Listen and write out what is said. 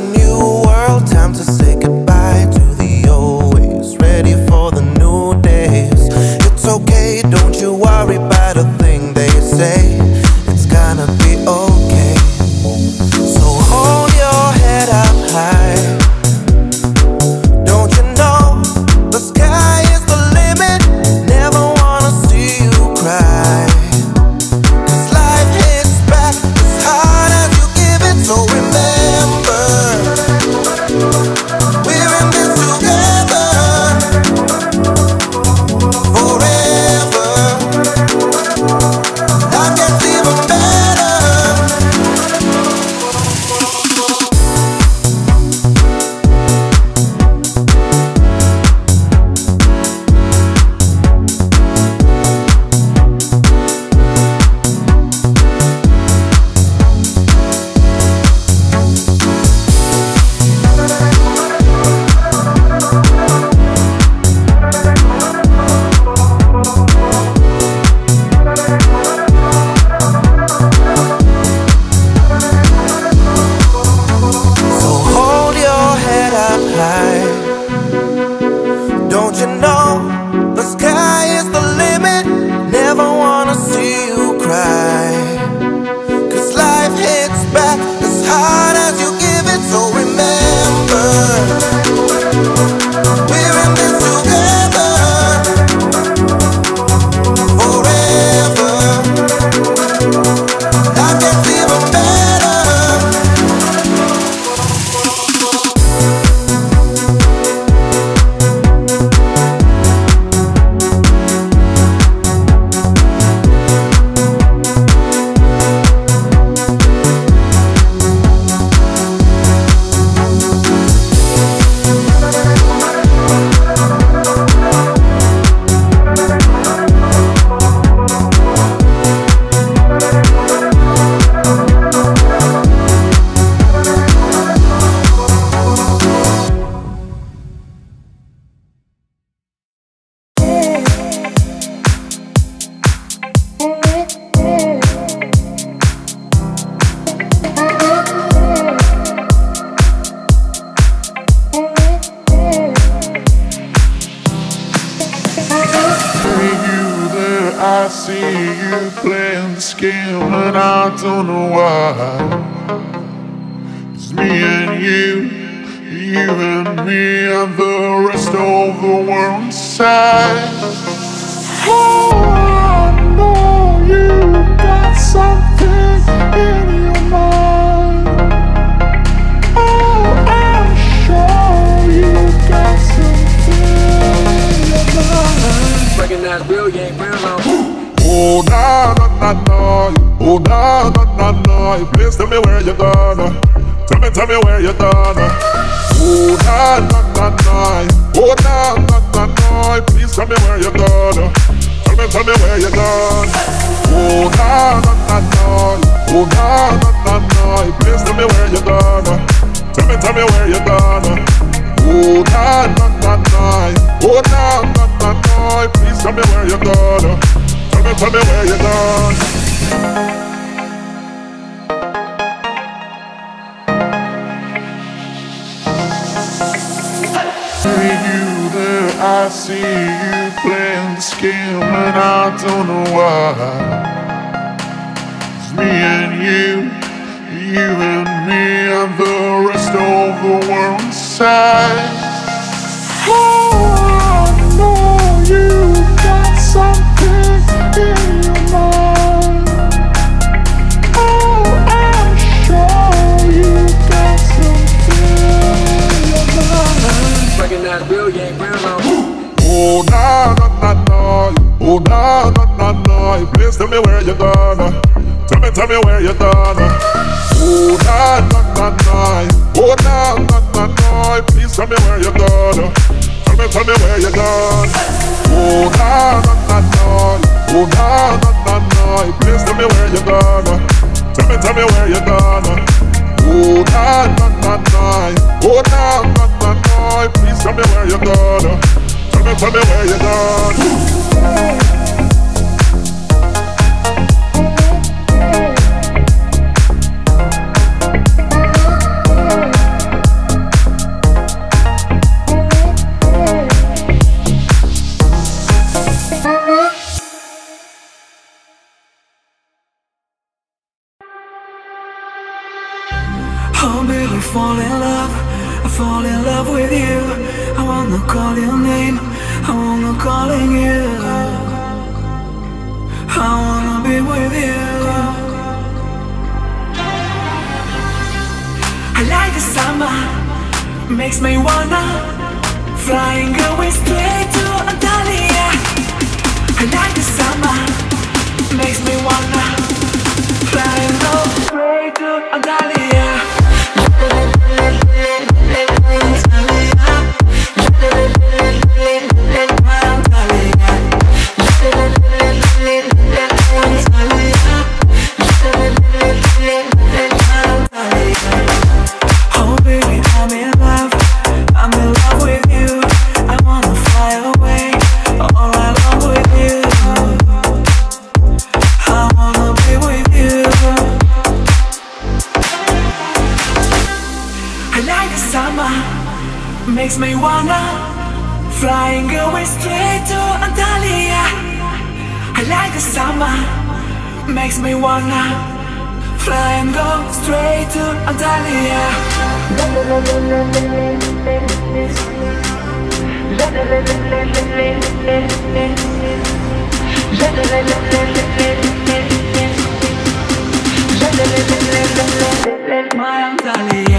never but I don't know why. It's me and you, you and me, and the rest of the world inside. Oh, I know you got something. you done. Oh, nah, nah, nah, nah. Oh, nah, nah, nah, nah. Please tell me where you done. Tell me, tell me where you done. Oh, nah, nah, nah, nah. Oh, nah, nah, nah, nah. Please tell me where you done. Tell me, tell me where you done. Oh, nah, nah, nah, nah. Oh, nah, nah, nah, nah. Please tell me where you done. Tell me, tell me where you done. see you playing this game and I don't know why. It's me and you, you and me and the rest of the world inside Oh, no, no, no, no. Please tell me where you gonna. Tell me, tell me where you gonna. Oh, no, no, no, no. Oh, no, no, no, no. Please tell me where you gonna. Tell me, tell me where you gonna. Oh, no, no, no, no. Oh, no, no, no, no. Please tell me where you gonna. Tell me, tell me where you gonna. Oh, no, no, no, no. Oh, no, no, no, no. Please tell me where you gonna me, tell me where you gone. makes me wanna Flying away straight to Antalya. I like the summer Makes me wanna makes me wanna fly and go straight to Antalya. My Antalya.